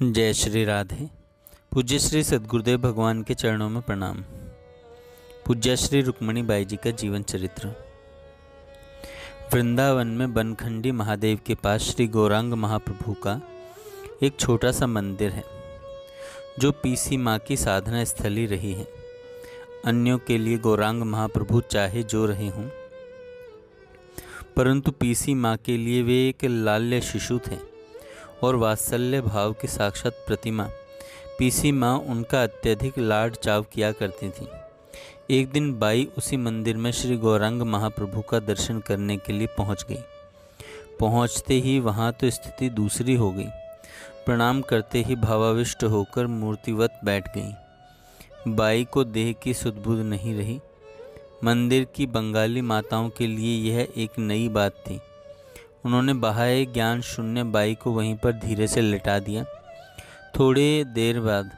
जय श्री राधे। पूज्य श्री सदगुरुदेव भगवान के चरणों में प्रणाम। पूज्य श्री रुक्मणी बाई जी का जीवन चरित्र। वृंदावन में बनखंडी महादेव के पास श्री गौरांग महाप्रभु का एक छोटा सा मंदिर है, जो पीसी माँ की साधना स्थली रही है। अन्यों के लिए गौरांग महाप्रभु चाहे जो रहे हों, परंतु पीसी माँ के लिए वे एक लाल्य शिशु थे। और वात्सल्य भाव की साक्षात प्रतिमा। पीसी माँ उनका अत्यधिक लाड चाव किया करती थी। एक दिन बाई उसी मंदिर में श्री गौरांग महाप्रभु का दर्शन करने के लिए पहुँच गई। पहुँचते ही वहाँ तो स्थिति दूसरी हो गई। प्रणाम करते ही भावाविष्ट होकर मूर्तिवत बैठ गई। बाई को देह की सुदबुद नहीं रही। मंदिर की बंगाली माताओं के लिए यह एक नई बात थी। उन्होंने बहाए ज्ञान शून्य बाई को वहीं पर धीरे से लिटा दिया। थोड़ी देर बाद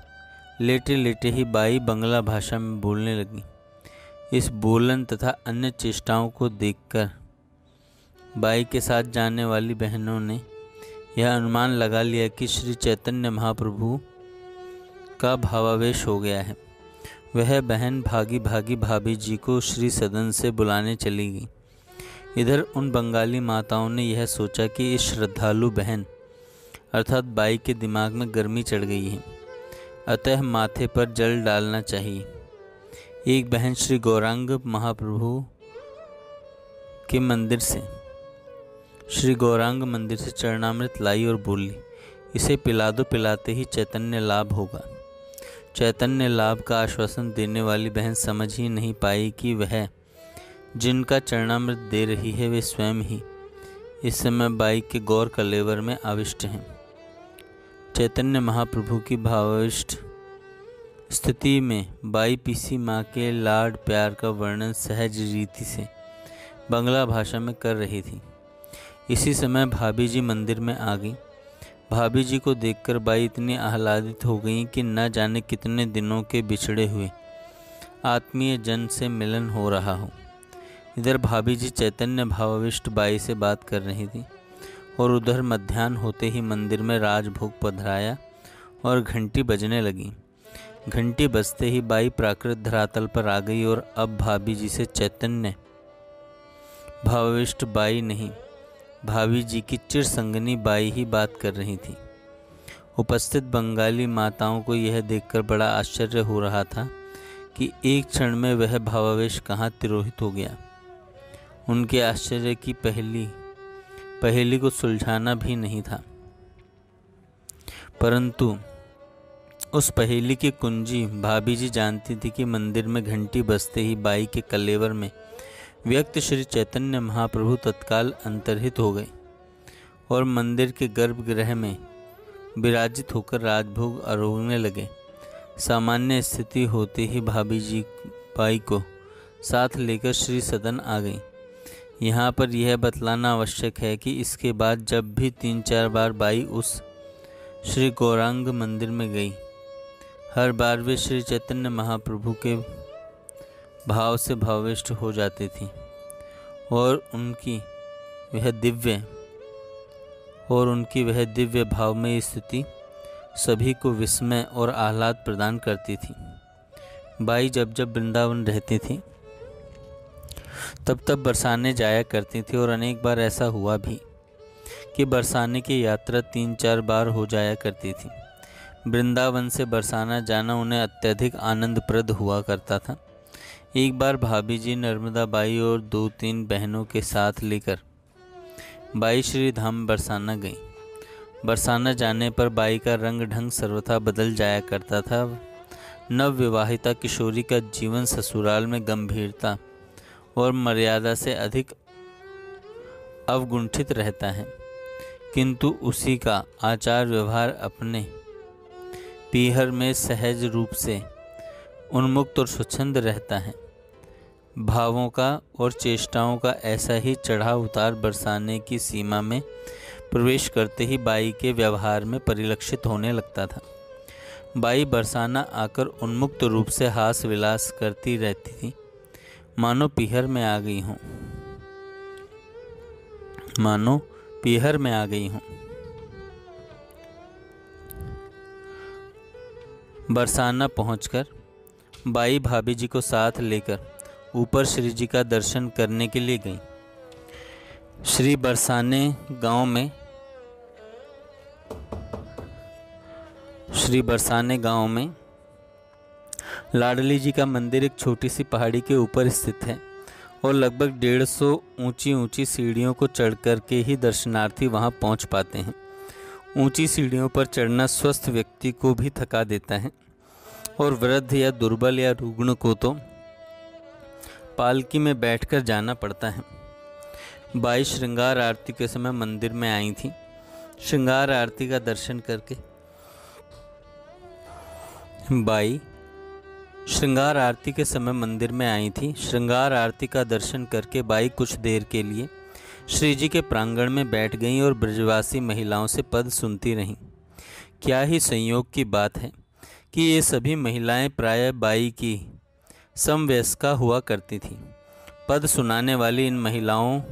लेटे लेटे ही बाई बंगला भाषा में बोलने लगी। इस बोलन तथा अन्य चेष्टाओं को देखकर बाई के साथ जाने वाली बहनों ने यह अनुमान लगा लिया कि श्री चैतन्य महाप्रभु का भावावेश हो गया है। वह बहन भागी भागी भाभी जी को श्री सदन से बुलाने चली गई। इधर उन बंगाली माताओं ने यह सोचा कि इस श्रद्धालु बहन, अर्थात बाई के दिमाग में गर्मी चढ़ गई है। अतः माथे पर जल डालना चाहिए। एक बहन श्री गौरांग महाप्रभु के मंदिर से, श्री गौरांग मंदिर से चरणामृत लाई और बोली, इसे पिला दो, पिलाते ही चैतन्य लाभ होगा। चैतन्य लाभ का आश्वासन देने वाली बहन समझ ही नहीं पाई कि वह जिनका चरणामृत दे रही है, वे स्वयं ही इस समय बाई के गौर कलेवर में आविष्ट हैं। चैतन्य महाप्रभु की भाविष्ट स्थिति में बाई पीसी माँ के लाड प्यार का वर्णन सहज रीति से बंगला भाषा में कर रही थी। इसी समय भाभी जी मंदिर में आ गई। भाभी जी को देखकर बाई इतनी आह्लादित हो गई कि न जाने कितने दिनों के बिछड़े हुए आत्मीय जन से मिलन हो रहा हो। इधर भाभी जी चैतन्य भावाविष्ट बाई से बात कर रही थी और उधर मध्यान्ह होते ही मंदिर में राजभोग पधराया और घंटी बजने लगी। घंटी बजते ही बाई प्राकृत धरातल पर आ गई और अब भाभी जी से चैतन्य भावाविष्ट बाई नहीं भाभी जी की चिर संगनी बाई ही बात कर रही थी। उपस्थित बंगाली माताओं को यह देखकर बड़ा आश्चर्य हो रहा था कि एक क्षण में वह भावावेश कहाँ तिरोहित हो गया। उनके आश्चर्य की पहली, पहेली को सुलझाना भी नहीं था। परंतु उस पहेली की कुंजी भाभी जी जानती थी कि मंदिर में घंटी बजते ही बाई के कलेवर में व्यक्त श्री चैतन्य महाप्रभु तत्काल अंतर्हित हो गए और मंदिर के गर्भगृह में विराजित होकर राजभोग आरोगने लगे। सामान्य स्थिति होते ही भाभी जी बाई को साथ लेकर श्री सदन आ गई। यहाँ पर यह बतलाना आवश्यक है कि इसके बाद जब भी तीन चार बार बाई उस श्री गौरांग मंदिर में गई, हर बार वे श्री चैतन्य महाप्रभु के भाव से भाविष्ट हो जाती थी और उनकी वह दिव्य और उनकी वह दिव्य भावमय स्थिति सभी को विस्मय और आह्लाद प्रदान करती थी। बाई जब जब वृंदावन रहती थी तब तब बरसाने जाया करती थी और अनेक बार ऐसा हुआ भी कि बरसाने की यात्रा तीन चार बार हो जाया करती थी। वृंदावन से बरसाना जाना उन्हें अत्यधिक आनंदप्रद हुआ करता था। एक बार भाभी जी नर्मदा बाई और दो तीन बहनों के साथ लेकर बाई श्री धाम बरसाना गई। बरसाना जाने पर बाई का रंग ढंग सर्वथा बदल जाया करता था। नव विवाहिता किशोरी का जीवन ससुराल में गंभीरता और मर्यादा से अधिक अवगुंठित रहता है। किंतु उसी का आचार व्यवहार अपने पीहर में सहज रूप से उन्मुक्त और स्वच्छंद रहता है। भावों का और चेष्टाओं का ऐसा ही चढ़ाव उतार बरसाने की सीमा में प्रवेश करते ही बाई के व्यवहार में परिलक्षित होने लगता था। बाई बरसाना आकर उन्मुक्त रूप से हास विलास करती रहती थी। मानो पीहर में आ गई हूँ। मानो पीहर में आ गई हूँ। बरसाना पहुंचकर, बाई भाभी जी को साथ लेकर ऊपर श्री जी का दर्शन करने के लिए गई। श्री बरसाने गाँव में, श्री बरसाने गाँव में लाडली जी का मंदिर एक छोटी सी पहाड़ी के ऊपर स्थित है और लगभग डेढ़ सौ ऊँची ऊँची सीढ़ियों को चढ़ कर के ही दर्शनार्थी वहाँ पहुँच पाते हैं। ऊँची सीढ़ियों पर चढ़ना स्वस्थ व्यक्ति को भी थका देता है और वृद्ध या दुर्बल या रुग्ण को तो पालकी में बैठकर जाना पड़ता है। बाई श्रृंगार आरती के समय मंदिर में आई थी। श्रृंगार आरती का दर्शन करके बाई श्रृंगार आरती के समय मंदिर में आई थी। श्रृंगार आरती का दर्शन करके बाई कुछ देर के लिए श्री जी के प्रांगण में बैठ गईं और ब्रजवासी महिलाओं से पद सुनती रहीं। क्या ही संयोग की बात है कि ये सभी महिलाएँ प्राय बाई की समवयस्का हुआ करती थीं। पद सुनाने वाली इन महिलाओं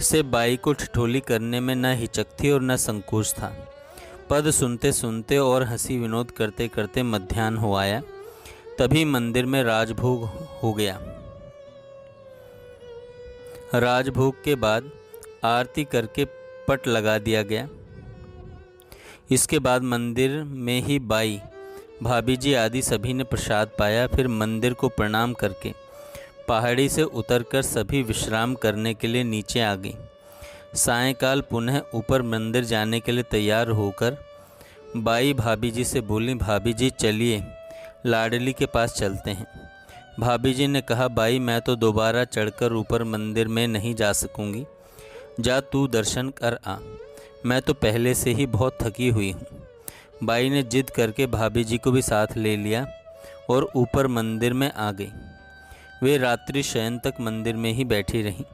से बाई को ठिठोली करने में न हिचक थी और न संकोच था। पद सुनते सुनते और हँसी विनोद करते करते मध्यान्ह हो आया। तभी मंदिर में राजभोग हो गया। राजभोग के बाद आरती करके पट लगा दिया गया। इसके बाद मंदिर में ही बाई, भाभी जी आदि सभी ने प्रसाद पाया, फिर मंदिर को प्रणाम करके पहाड़ी से उतरकर सभी विश्राम करने के लिए नीचे आ गई। सायकाल पुनः ऊपर मंदिर जाने के लिए तैयार होकर बाई भाभी जी से बोली, भाभी जी चलिए। लाडली के पास चलते हैं। भाभी जी ने कहा भाई मैं तो दोबारा चढ़कर ऊपर मंदिर में नहीं जा सकूँगी। जा तू दर्शन कर आ। मैं तो पहले से ही बहुत थकी हुई हूँ। बाई ने जिद करके भाभी जी को भी साथ ले लिया और ऊपर मंदिर में आ गई। वे रात्रि शयन तक मंदिर में ही बैठी रहीं।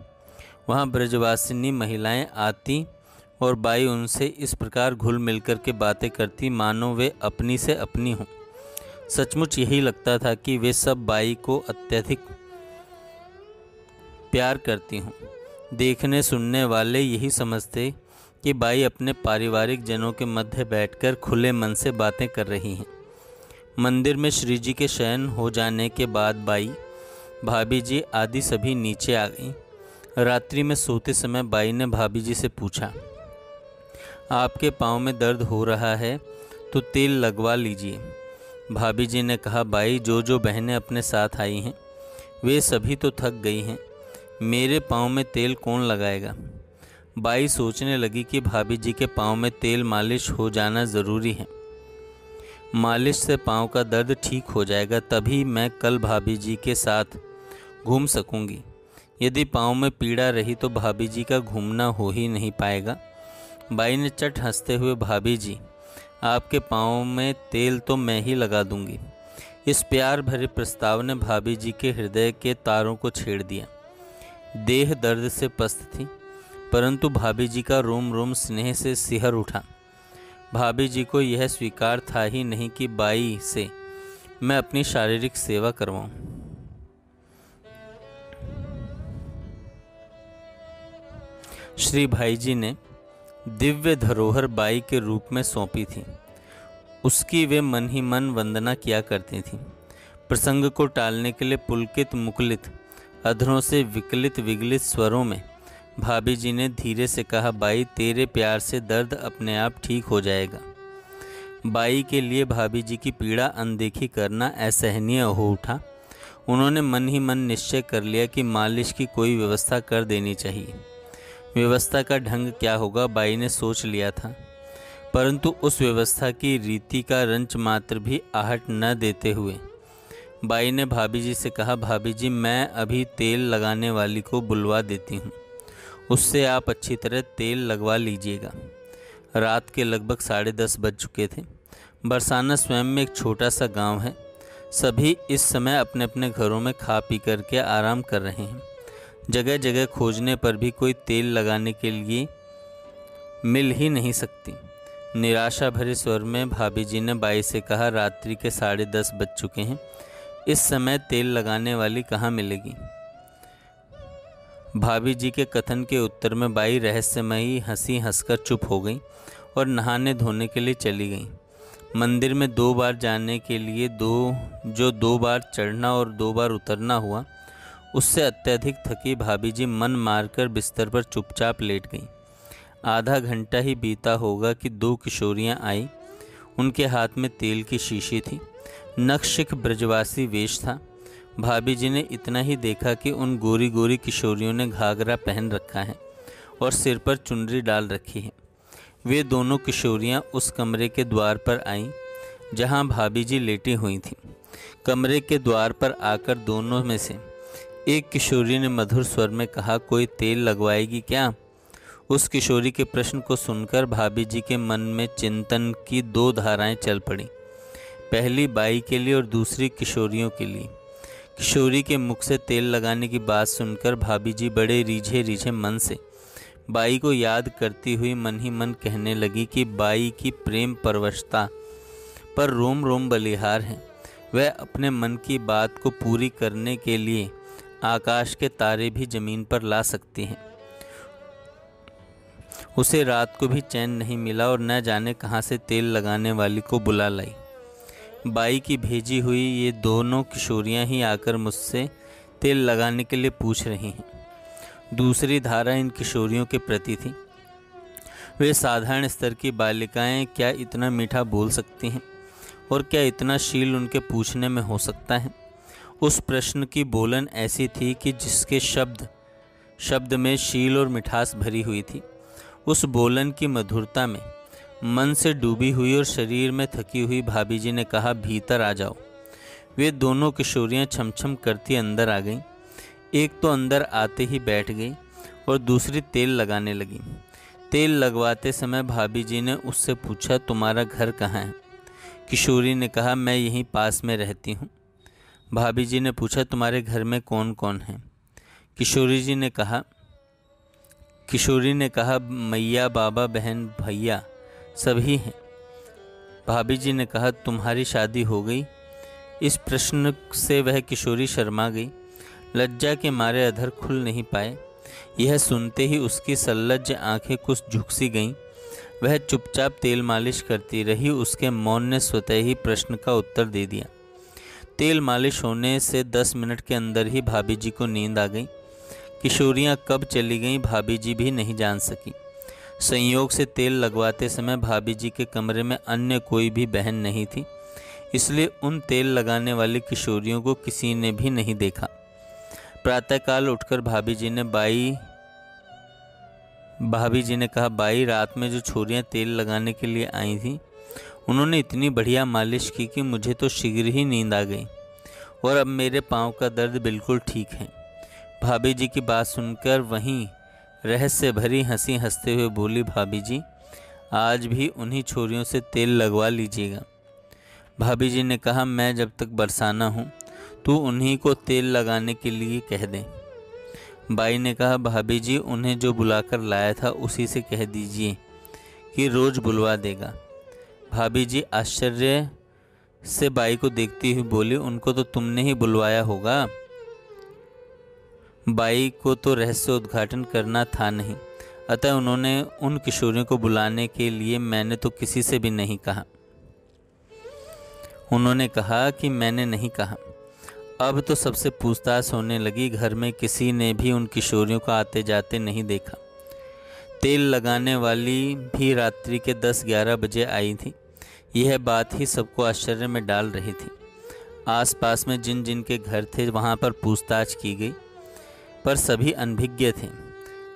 वहाँ ब्रजवासिनी महिलाएँ आती और बाई उनसे इस प्रकार घुल मिलकर के बातें करती, मानो वे अपनी से अपनी हों। सचमुच यही लगता था कि वे सब बाई को अत्यधिक प्यार करती हूँ। देखने, सुनने वाले यही समझते कि बाई अपने पारिवारिक जनों के मध्य बैठकर खुले मन से बातें कर रही हैं। मंदिर में श्री जी के शयन हो जाने के बाद बाई भाभी जी आदि सभी नीचे आ गई। रात्रि में सोते समय बाई ने भाभी जी से पूछा, आपके पाँव में दर्द हो रहा है तो तेल लगवा लीजिए। भाभी जी ने कहा, भाई जो जो बहनें अपने साथ आई हैं, वे सभी तो थक गई हैं। मेरे पाँव में तेल कौन लगाएगा? बाई सोचने लगी कि भाभी जी के पाँव में तेल मालिश हो जाना ज़रूरी है। मालिश से पाँव का दर्द ठीक हो जाएगा, तभी मैं कल भाभी जी के साथ घूम सकूँगी। यदि पाँव में पीड़ा रही तो भाभी जी का घूमना हो ही नहीं पाएगा। बाई ने चट हँसते हुए, भाभी जी आपके पाँव में तेल तो मैं ही लगा दूँगी। इस प्यार भरे प्रस्ताव ने भाभी जी के हृदय के तारों को छेड़ दिया। देह दर्द से पस्त थी, परंतु भाभी जी का रोम रोम स्नेह से सिहर उठा। भाभी जी को यह स्वीकार था ही नहीं कि बाई से मैं अपनी शारीरिक सेवा करवाऊं। श्री भाई जी ने दिव्य धरोहर बाई के रूप में सौंपी थी। उसकी वे मन ही मन वंदना किया करती थीं। प्रसंग को टालने के लिए पुलकित मुकलित, अधरों से विकलित विगलित स्वरों में भाभी जी ने धीरे से कहा, बाई, तेरे प्यार से दर्द अपने आप ठीक हो जाएगा। बाई के लिए भाभी जी की पीड़ा अनदेखी करना असहनीय हो उठा। उन्होंने मन ही मन निश्चय कर लिया कि मालिश की कोई व्यवस्था कर देनी चाहिए। व्यवस्था का ढंग क्या होगा, बाई ने सोच लिया था। परंतु उस व्यवस्था की रीति का रंच मात्र भी आहट न देते हुए, बाई ने भाभी जी से कहा, भाभी जी, मैं अभी तेल लगाने वाली को बुलवा देती हूँ। उससे आप अच्छी तरह तेल लगवा लीजिएगा। रात के लगभग साढ़े दस बज चुके थे। बरसाना स्वयं में एक छोटा सा गाँव है। सभी इस समय अपने अपने घरों में खा पी करके आराम कर रहे हैं। जगह जगह खोजने पर भी कोई तेल लगाने के लिए मिल ही नहीं सकती। निराशा भरे स्वर में भाभी जी ने बाई से कहा, रात्रि के साढ़े दस बज चुके हैं। इस समय तेल लगाने वाली कहाँ मिलेगी? भाभी जी के कथन के उत्तर में बाई रहस्यमयी हँसी हंसकर चुप हो गई और नहाने धोने के लिए चली गई। मंदिर में दो बार जाने के लिए दो, जो दो बार चढ़ना और दो बार उतरना हुआ उससे अत्यधिक थकी भाभी जी मन मारकर बिस्तर पर चुपचाप लेट गईं। आधा घंटा ही बीता होगा कि दो किशोरियाँ आई। उनके हाथ में तेल की शीशी थी। नक्शिक ब्रजवासी वेश था। भाभी जी ने इतना ही देखा कि उन गोरी गोरी किशोरियों ने घाघरा पहन रखा है और सिर पर चुनरी डाल रखी है। वे दोनों किशोरियाँ उस कमरे के द्वार पर आईं, जहाँ भाभी जी लेटी हुई थीं। कमरे के द्वार पर आकर दोनों में से एक किशोरी ने मधुर स्वर में कहा, कोई तेल लगवाएगी क्या? उस किशोरी के प्रश्न को सुनकर भाभी जी के मन में चिंतन की दो धाराएँ चल पड़ी। पहली, बाई के लिए और दूसरी, किशोरियों के लिए। किशोरी के मुख से तेल लगाने की बात सुनकर भाभी जी बड़े रीझे रीझे मन से। बाई को याद करती हुई मन ही मन कहने लगी कि बाई की प्रेम परवशता पर रोम रोम बलिहार है। वह अपने मन की बात को पूरी करने के लिए आकाश के तारे भी ज़मीन पर ला सकती हैं। उसे रात को भी चैन नहीं मिला और न जाने कहाँ से तेल लगाने वाली को बुला लाई। बाई की भेजी हुई ये दोनों किशोरियाँ ही आकर मुझसे तेल लगाने के लिए पूछ रही हैं। दूसरी धारा इन किशोरियों के प्रति थी। वे साधारण स्तर की बालिकाएँ क्या इतना मीठा बोल सकती हैं? और क्या इतना शील उनके पूछने में हो सकता है? उस प्रश्न की बोलन ऐसी थी कि जिसके शब्द शब्द में शील और मिठास भरी हुई थी। उस बोलन की मधुरता में मन से डूबी हुई और शरीर में थकी हुई भाभी जी ने कहा, भीतर आ जाओ। वे दोनों किशोरियाँ छम छम करती अंदर आ गईं। एक तो अंदर आते ही बैठ गई और दूसरी तेल लगाने लगी। तेल लगवाते समय भाभी जी ने उससे पूछा, तुम्हारा घर कहाँ है? किशोरी ने कहा, मैं यहीं पास में रहती हूँ। भाभी जी ने पूछा, तुम्हारे घर में कौन कौन है? किशोरी जी ने कहा, किशोरी ने कहा, मैया, बाबा, बहन, भैया, सभी हैं। भाभी जी ने कहा, तुम्हारी शादी हो गई। इस प्रश्न से वह किशोरी शर्मा गई। लज्जा के मारे अधर खुल नहीं पाए। यह सुनते ही उसकी सल्लज आँखें कुछ झुकसी गईं। वह चुपचाप तेल मालिश करती रही, उसके मौन ने स्वतः ही प्रश्न का उत्तर दे दिया। तेल मालिश होने से दस मिनट के अंदर ही भाभी जी को नींद आ गई। किशोरियाँ कब चली गईं भाभी जी भी नहीं जान सकी। संयोग से तेल लगवाते समय भाभी जी के कमरे में अन्य कोई भी बहन नहीं थी, इसलिए उन तेल लगाने वाली किशोरियों को किसी ने भी नहीं देखा। प्रातःकाल उठकर भाभी जी ने बाई भाभी जी ने कहा, बाई, रात में जो छोरियाँ तेल लगाने के लिए आई थी उन्होंने इतनी बढ़िया मालिश की कि मुझे तो शीघ्र ही नींद आ गई। और अब मेरे पाँव का दर्द बिल्कुल ठीक है। भाभी जी की बात सुनकर वहीं रहस्य भरी हँसी हँसते हुए बोली, भाभी जी, आज भी उन्हीं छोरियों से तेल लगवा लीजिएगा। भाभी जी ने कहा, मैं जब तक बरसाना हूँ तो उन्हीं को तेल लगाने के लिए कह दें। बाई ने कहा, भाभी जी, उन्हें जो बुलाकर लाया था, उसी से कह दीजिए कि रोज़ बुलवा देगा। भाभी जी आश्चर्य से बाई को देखती हुई बोली, उनको तो तुमने ही बुलवाया होगा। बाई को तो रहस्य उद्घाटन करना था नहीं। अतः उन्होंने उन किशोरियों को बुलाने के लिए मैंने तो किसी से भी नहीं कहा। उन्होंने कहा कि मैंने नहीं कहा। अब तो सबसे पूछताछ होने लगी, घर में किसी ने भी उन किशोरियों को आते जाते नहीं देखा। तेल लगाने वाली भी रात्रि के 10-11 बजे आई थी। यह बात ही सबको आश्चर्य में डाल रही थी। आसपास में जिन जिन के घर थे, वहाँ पर पूछताछ की गई, पर सभी अनभिज्ञ थे।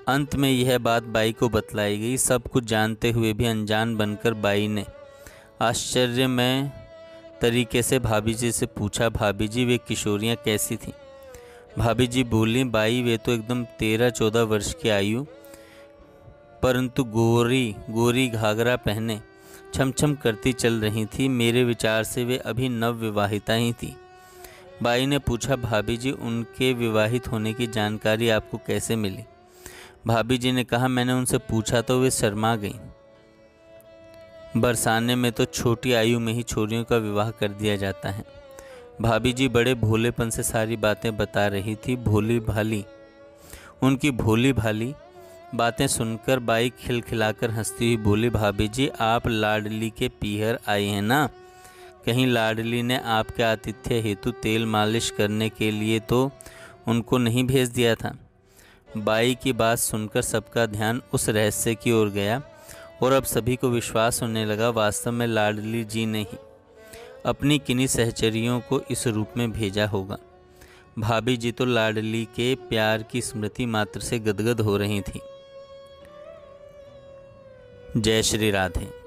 अंत में यह बात बाई को बतलाई गई। सब कुछ जानते हुए भी अनजान बनकर बाई ने आश्चर्य में तरीके से भाभी जी से पूछा भाभी जी वे किशोरियाँ कैसी थीं? भाभी जी बोली, बाई, वे तो एकदम तेरह चौदह वर्ष की आयु, परंतु गोरी गोरी घाघरा पहने छम छम करती चल रही थी। मेरे विचार से वे अभी नव विवाहिता ही थी। बाई ने पूछा, भाभी जी, उनके विवाहित होने की जानकारी आपको कैसे मिली? भाभी जी ने कहा, मैंने उनसे पूछा तो वे शर्मा गईं। बरसाने में तो छोटी आयु में ही छोरियों का विवाह कर दिया जाता है। भाभी जी बड़े भोलेपन से सारी बातें बता रही थी। भोली भाली, उनकी भोली भाली बातें सुनकर बाई खिलखिलाकर हंसती हुई बोली, भाभी जी, आप लाडली के पीहर आई हैं ना? कहीं लाडली ने आपके आतिथ्य हेतु तेल मालिश करने के लिए तो उनको नहीं भेज दिया था? बाई की बात सुनकर सबका ध्यान उस रहस्य की ओर गया और अब सभी को विश्वास होने लगा, वास्तव में लाडली जी ने ही अपनी किन्हीं सहचरियों को इस रूप में भेजा होगा। भाभी जी तो लाडली के प्यार की स्मृति मात्र से गदगद हो रही थी। जय श्री राधे।